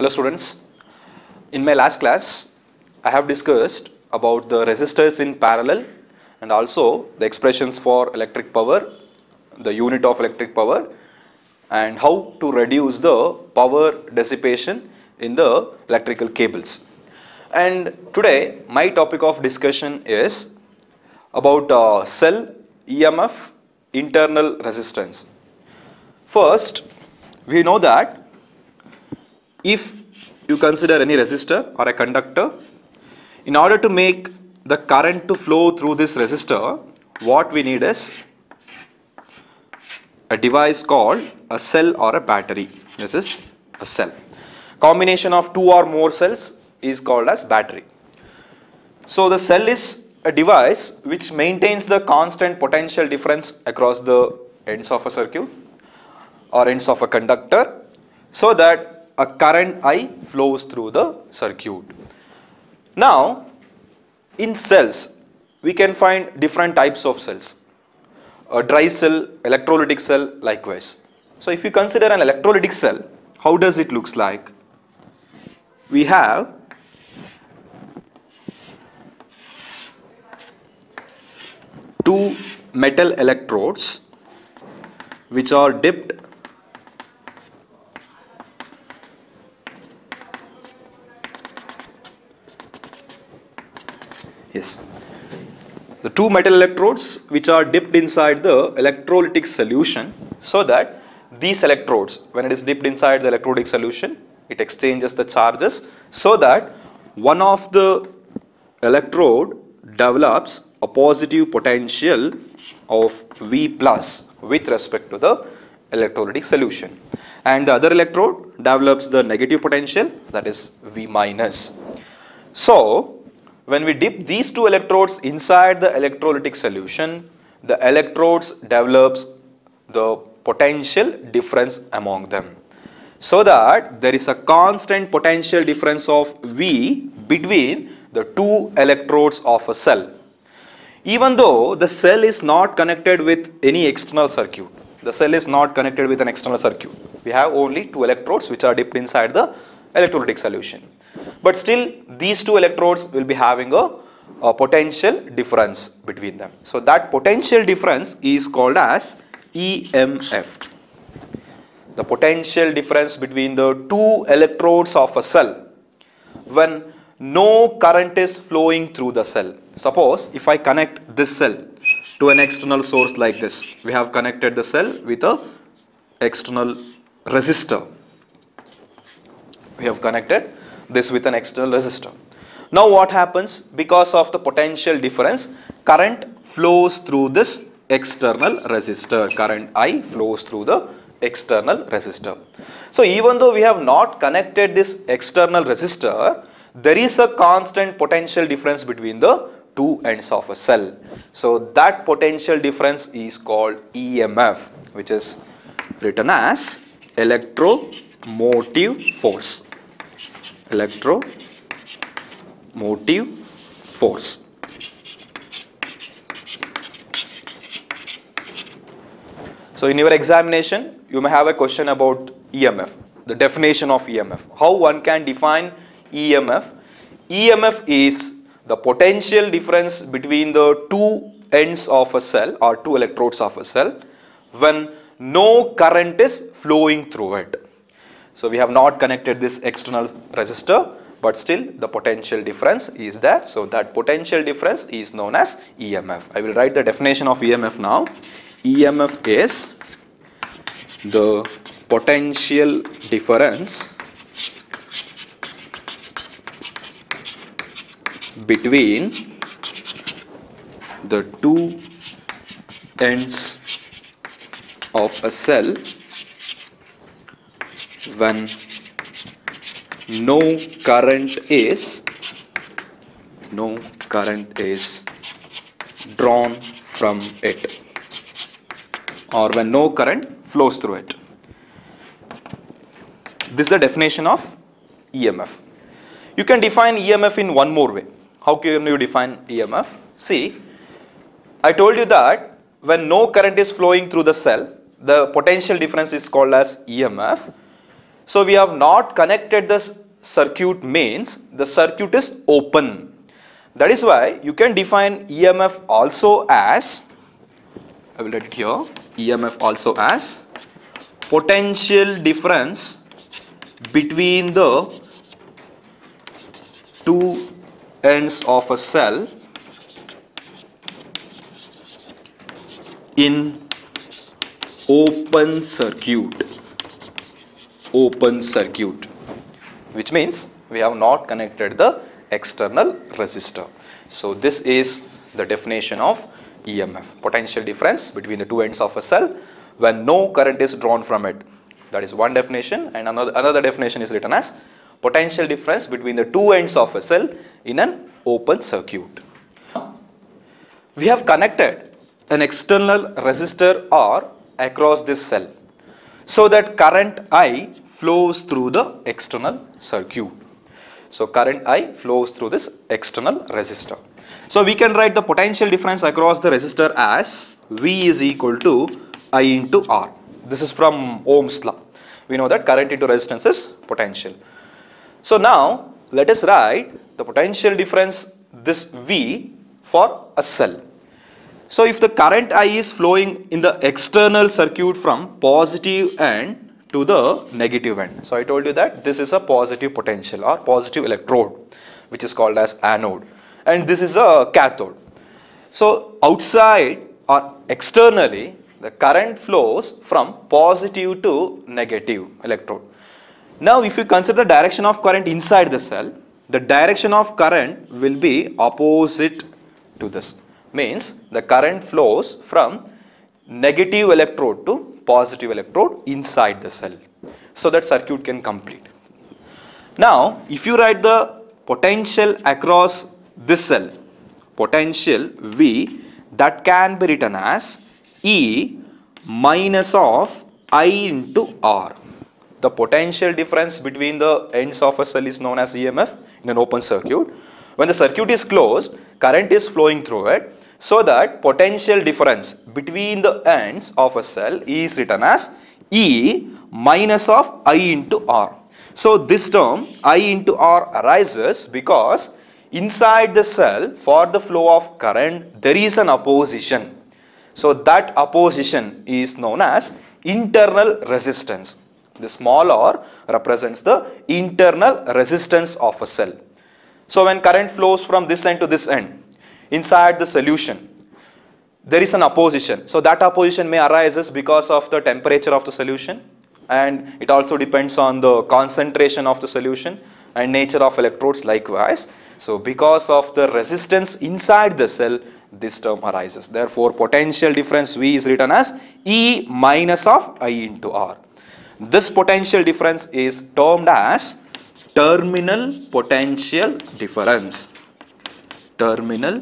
Hello students. In my last class, I have discussed about the resistors in parallel and also the expressions for electric power, the unit of electric power and how to reduce the power dissipation in the electrical cables. And today my topic of discussion is about uh, cell EMF internal resistance. First, we know that if you consider any resistor or a conductor, in order to make the current to flow through this resistor, what we need is a device called a cell or a battery. This is a cell. Combination of two or more cells is called as battery. So the cell is a device which maintains the constant potential difference across the ends of a circuit or ends of a conductor so that a current I flows through the circuit. Now in cells we can find different types of cells. A dry cell, electrolytic cell likewise. So if you consider an electrolytic cell, how does it looks like? We have two metal electrodes which are dipped yes the two metal electrodes which are dipped inside the electrolytic solution so that these electrodes when it is dipped inside the electrolytic solution it exchanges the charges so that one of the electrode develops a positive potential of V plus with respect to the electrolytic solution and the other electrode develops the negative potential that is V minus. So when we dip these two electrodes inside the electrolytic solution the electrodes develops the potential difference among them so that there is a constant potential difference of V between the two electrodes of a cell. Even though the cell is not connected with any external circuit, the cell is not connected with an external circuit. We have only two electrodes which are dipped inside the electrolytic solution. But still these two electrodes will be having a, a potential difference between them. So that potential difference is called as EMF. The potential difference between the two electrodes of a cell when no current is flowing through the cell. Suppose if I connect this cell to an external source like this, we have connected the cell with a external resistor. We have connected this with an external resistor. Now what happens? Because of the potential difference, current flows through this external resistor. Current I flows through the external resistor. So even though we have not connected this external resistor, there is a constant potential difference between the two ends of a cell. So that potential difference is called EMF which is written as electromotive force. Electromotive force. So in your examination you may have a question about EMF, the definition of EMF. How one can define EMF? EMF is the potential difference between the two ends of a cell or two electrodes of a cell when no current is flowing through it. So we have not connected this external resistor but still the potential difference is there. So that potential difference is known as EMF. I will write the definition of EMF now. EMF is the potential difference between the two ends of a cell when no current is no current is drawn from it or when no current flows through it. This is the definition of EMF. You can define EMF in one more way. How can you define EMF? See, I told you that when no current is flowing through the cell, the potential difference is called as EMF. So we have not connected the circuit means the circuit is open. That is why you can define EMF also as, I will write it here, EMF also as potential difference between the two ends of a cell in open circuit open circuit which means we have not connected the external resistor. So this is the definition of EMF potential difference between the two ends of a cell when no current is drawn from it. That is one definition and another, another definition is written as potential difference between the two ends of a cell in an open circuit. We have connected an external resistor R across this cell so that current I flows through the external circuit. So current I flows through this external resistor. So we can write the potential difference across the resistor as V is equal to I into R. This is from Ohm's law. We know that current into resistance is potential. So now let us write the potential difference this V for a cell. So if the current I is flowing in the external circuit from positive end to the negative end. So I told you that this is a positive potential or positive electrode which is called as anode and this is a cathode. So outside or externally the current flows from positive to negative electrode. Now if you consider the direction of current inside the cell, the direction of current will be opposite to this. Means the current flows from negative electrode to positive electrode inside the cell. So that circuit can complete. Now if you write the potential across this cell, potential V that can be written as E minus of I into R the potential difference between the ends of a cell is known as EMF in an open circuit. When the circuit is closed, current is flowing through it so that potential difference between the ends of a cell is written as E minus of I into R. So this term I into R arises because inside the cell for the flow of current there is an opposition. So that opposition is known as internal resistance. The small r represents the internal resistance of a cell. So when current flows from this end to this end, inside the solution, there is an opposition. So that opposition may arises because of the temperature of the solution and it also depends on the concentration of the solution and nature of electrodes likewise. So because of the resistance inside the cell, this term arises. Therefore, potential difference V is written as E minus of I into R. This potential difference is termed as terminal potential difference. Terminal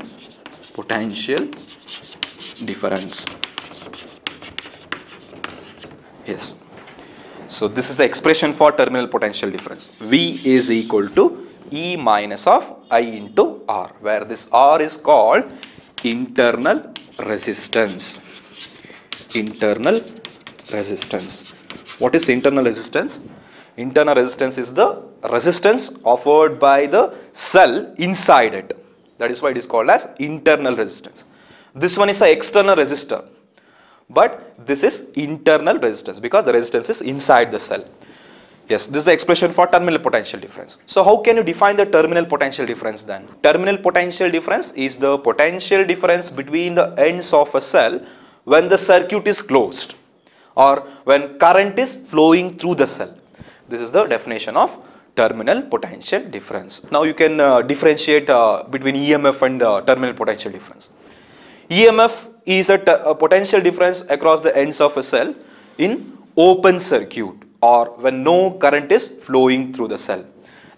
potential difference. Yes. So this is the expression for terminal potential difference. V is equal to E minus of I into R where this R is called internal resistance. Internal resistance. What is internal resistance? Internal resistance is the resistance offered by the cell inside it. That is why it is called as internal resistance. This one is an external resistor. But this is internal resistance because the resistance is inside the cell. Yes, this is the expression for terminal potential difference. So how can you define the terminal potential difference then? Terminal potential difference is the potential difference between the ends of a cell when the circuit is closed or when current is flowing through the cell. This is the definition of terminal potential difference. Now you can uh, differentiate uh, between EMF and uh, terminal potential difference. EMF is a, a potential difference across the ends of a cell in open circuit or when no current is flowing through the cell.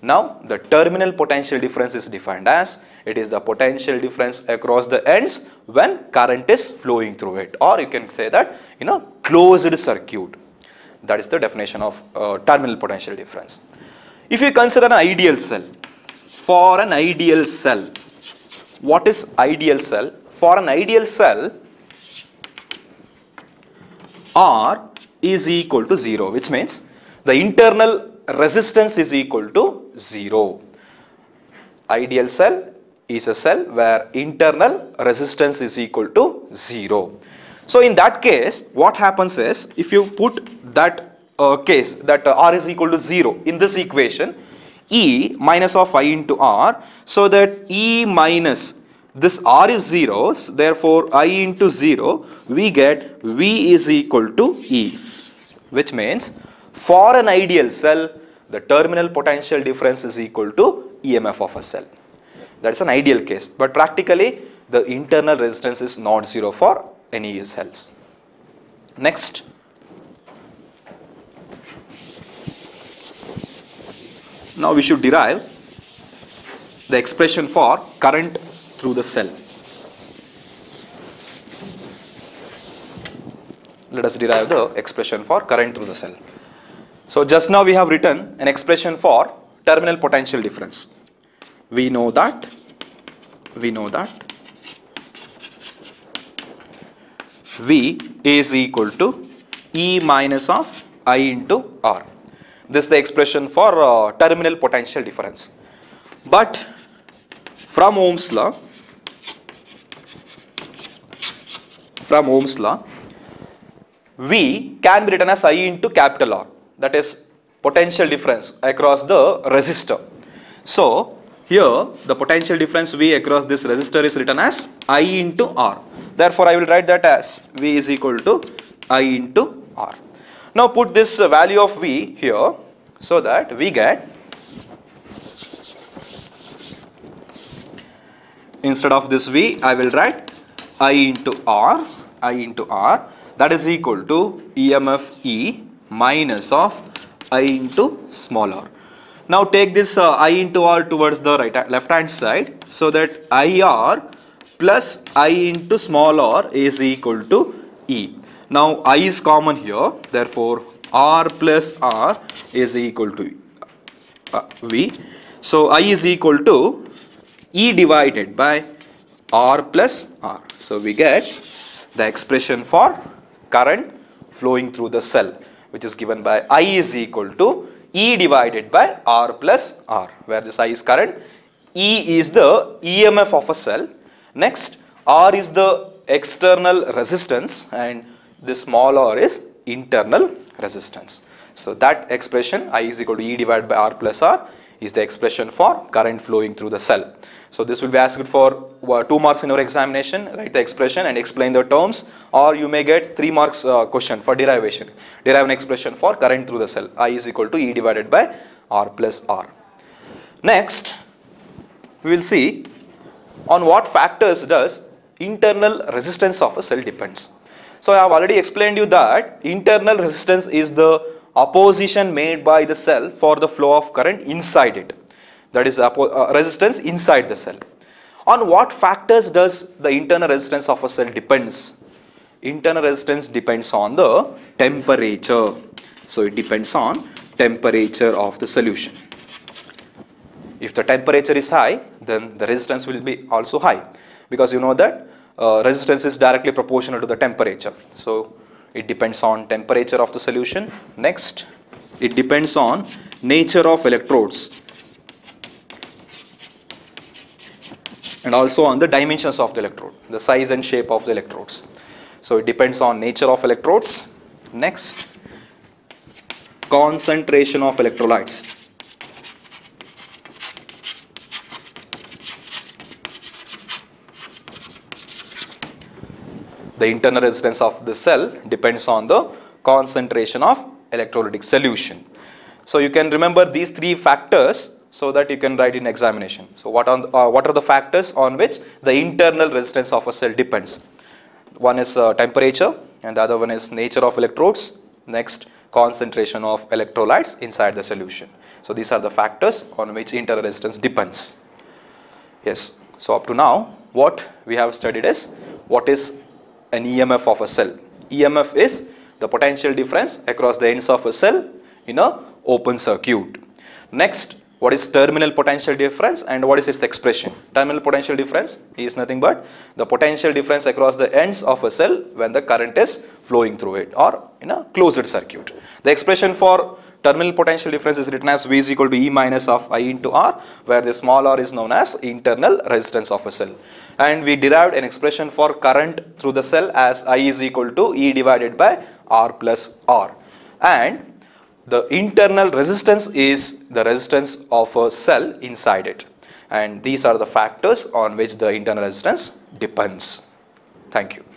Now the terminal potential difference is defined as it is the potential difference across the ends when current is flowing through it or you can say that in a closed circuit. That is the definition of uh, terminal potential difference. If you consider an ideal cell, for an ideal cell, what is ideal cell? For an ideal cell, R is equal to 0 which means the internal resistance is equal to 0 ideal cell is a cell where internal resistance is equal to 0 so in that case what happens is if you put that uh, case that uh, r is equal to 0 in this equation e minus of i into r so that e minus this r is 0 therefore i into 0 we get v is equal to e which means for an ideal cell the terminal potential difference is equal to emf of a cell. That's an ideal case but practically the internal resistance is not zero for any cells. Next now we should derive the expression for current through the cell. Let us derive the expression for current through the cell. So just now we have written an expression for terminal potential difference. We know that, we know that V is equal to E minus of I into R. This is the expression for uh, terminal potential difference. But from Ohm's law, from Ohm's law, V can be written as I into capital R. That is potential difference across the resistor. So here the potential difference V across this resistor is written as I into R. Therefore I will write that as V is equal to I into R. Now put this value of V here so that we get instead of this V I will write I into R I into R that is equal to EMF E minus of I into small r. Now take this uh, I into R towards the right left hand side so that IR plus I into small r is equal to E. Now I is common here therefore R plus R is equal to uh, V. So I is equal to E divided by R plus R. So we get the expression for current flowing through the cell which is given by I is equal to E divided by R plus R where this I is current, E is the EMF of a cell, next R is the external resistance and this small r is internal resistance. So that expression I is equal to E divided by R plus R is the expression for current flowing through the cell. So this will be asked for 2 marks in your examination, write the expression and explain the terms or you may get 3 marks uh, question for derivation. Derive an expression for current through the cell I is equal to E divided by R plus R. Next, we will see on what factors does internal resistance of a cell depends. So I have already explained you that internal resistance is the opposition made by the cell for the flow of current inside it that is uh, resistance inside the cell. On what factors does the internal resistance of a cell depends? Internal resistance depends on the temperature. So it depends on temperature of the solution. If the temperature is high, then the resistance will be also high because you know that uh, resistance is directly proportional to the temperature. So it depends on temperature of the solution. Next, it depends on nature of electrodes and also on the dimensions of the electrode, the size and shape of the electrodes. So it depends on nature of electrodes. Next, concentration of electrolytes. The internal resistance of the cell depends on the concentration of electrolytic solution. So you can remember these three factors so that you can write in examination. So what, on, uh, what are the factors on which the internal resistance of a cell depends? One is uh, temperature and the other one is nature of electrodes. Next, concentration of electrolytes inside the solution. So these are the factors on which internal resistance depends. Yes, so up to now what we have studied is what is an EMF of a cell. EMF is the potential difference across the ends of a cell in a open circuit. Next, what is terminal potential difference and what is its expression. Terminal potential difference is nothing but the potential difference across the ends of a cell when the current is flowing through it or in a closed circuit. The expression for terminal potential difference is written as V is equal to E minus of I into R where the small r is known as internal resistance of a cell. And we derived an expression for current through the cell as I is equal to E divided by R plus R. And the internal resistance is the resistance of a cell inside it. And these are the factors on which the internal resistance depends. Thank you.